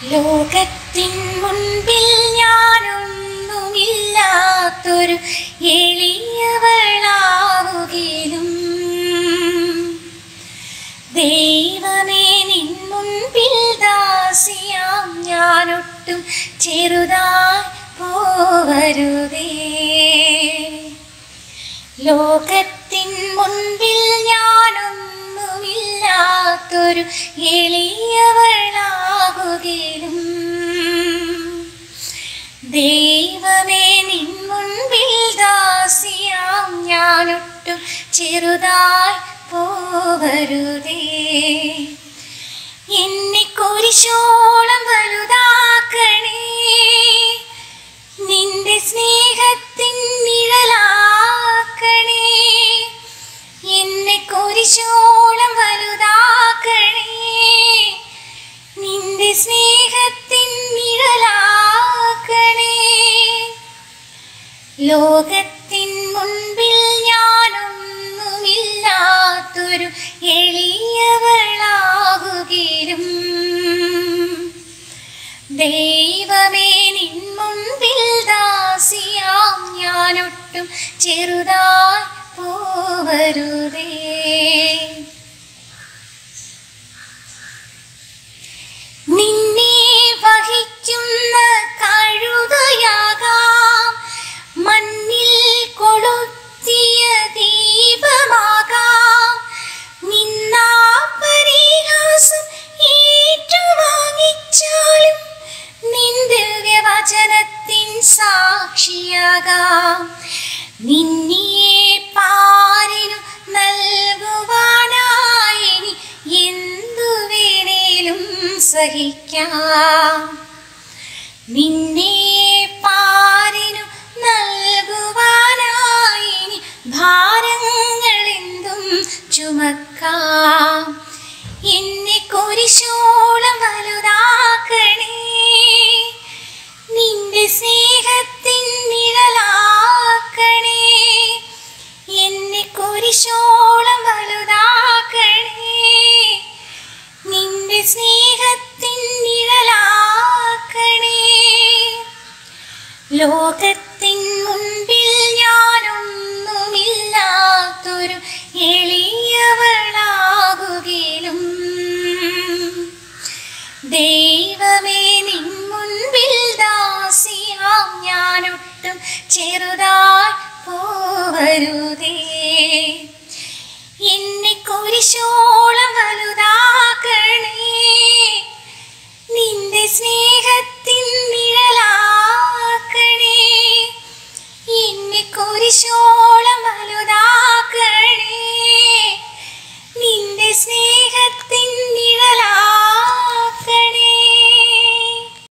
ലോകത്തിൻ മുൻപിൽ ഞാനൊന്നുമില്ലാത്തൊരു എളിയവളാവുകയിലും ദൈവമേ നിൻ മുൻപിൽ ദാസിയാം ഞാനൊട്ടും ചെറുതായി പോവരുതേ. ലോകത്തിൻ മുൻപിൽ ഞാനൊന്നുമില്ലാത്തൊരു എളിയവളാകുകയും ദൈവമേ നിൻ മുൻപിൽ ദാസിയാം. ഞാനൊട്ടും ചെറുതായി പോവരുതേ. എന്നെ കുരിശോളം വലുതാക്കണേ. നിന്റെ സ്നേഹത്തിൻ നിഴലാക്കണേ. എന്നെ കുരിശോളം വലുതാക്കണേ. നിന്റെ സ്നേഹത്തിൻ ലോകത്തിൻ മുൻപിൽ ഞാനൊന്നുമില്ലാത്തൊരു എളിയവളാകുകയും ദൈവമേ നിൻ മുൻപിൽ ദാസിയാം ഞാനൊട്ടും ചെറുതായി പോവരുതേ. സാക്ഷിയാകാം. നിന്നെ പാരിനു നൽകുവാനായി എന്തു വേണേലും സഹിക്കാം. നിന്നെ പാരിനു നൽകുവാനായി ഭാരങ്ങളെന്തും ചുമക്കാം. എന്നെ കുരിശോളം ലോകത്തിൻ മുൻപിൽ ഞാനൊന്നുമില്ലാത്തൊരു എളിയവളാകുകയിലും ദൈവമേ നിൻ മുൻപിൽ ദാസിയാം ഞാനൊട്ടും ചെറുതായി